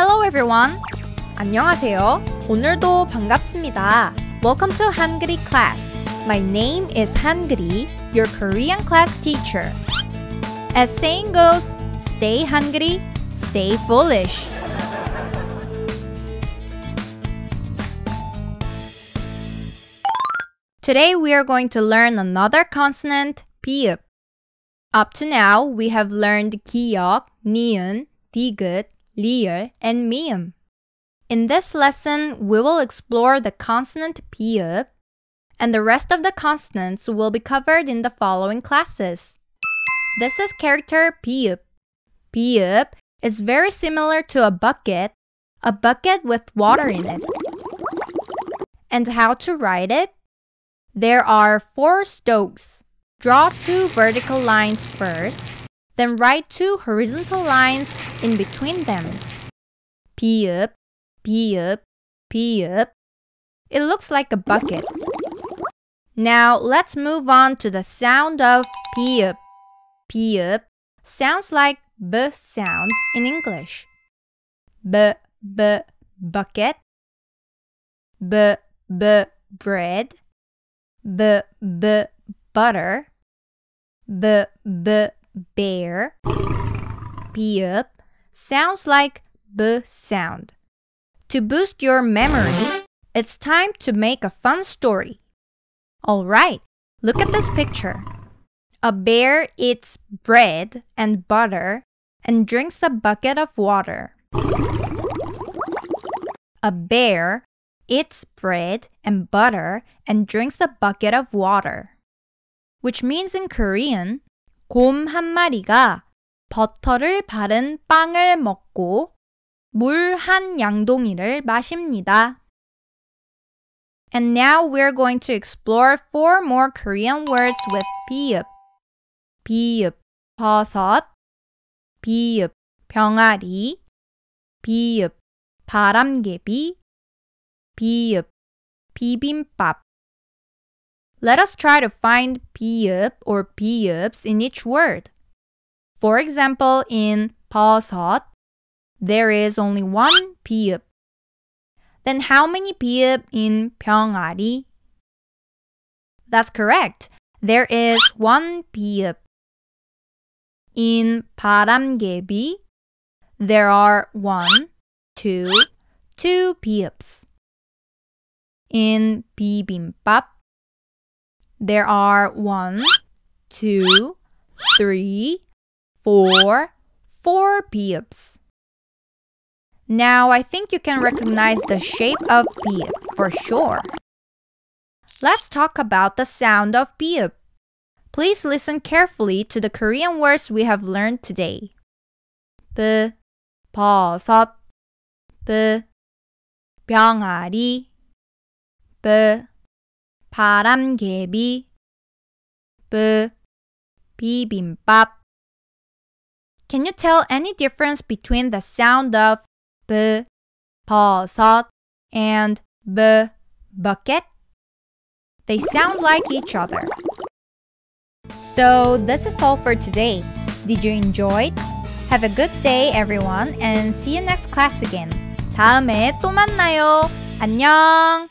Hello everyone. 안녕하세요. 오늘도 반갑습니다. Welcome to Hangry class. My name is Hangry, your Korean class teacher. As saying goes, stay hungry, stay foolish. Today we are going to learn another consonant, 비읍. Up to now, we have learned 기역, 니은, 디귿, Liu, and Miam. In this lesson, we will explore the consonant p, and the rest of the consonants will be covered in the following classes. This is character p. P is very similar to a bucket, a bucket with water in it. And how to write it? There are four strokes. Draw two vertical lines first then write two horizontal lines in between them. P up, bieup, p up. It looks like a bucket. Now let's move on to the sound of bieup, p up. sounds like b sound in English. B b bucket. B b bread. B b butter. B b bear. 읍 sounds like b sound. To boost your memory, it's time to make a fun story. Alright, look at this picture. A bear eats bread and butter and drinks a bucket of water. A bear eats bread and butter and drinks a bucket of water. Which means in Korean, 곰 한 마리가 버터를 바른 빵을 먹고 물 한 양동이를 마십니다. And now we're going to explore four more Korean words with pi읍. 비읍, 버섯, 비읍, 병아리, 비읍, 바람개비, 비읍, 비빔밥. Let us try to find bieup or bieups in each word. For example, in Paul's there is only one bieup. Then how many bieup in Pyeongari? That's correct. There is one bieup. In 바람개비, there are one, two, two bieups. In bibimbap, there are one, two, three, four, four bi읍s. Now I think you can recognize the shape of bi읍 for sure. Let's talk about the sound of bi읍. Please listen carefully to the Korean words we have learned today. b, 버섯, b, 병아리, b, 바람개비, b, 비빔밥. Can you tell any difference between the sound of b, 버섯, and b, bucket? They sound like each other. So this is all for today. Did you enjoy it? Have a good day everyone and see you next class again. 다음에 또 만나요. 안녕!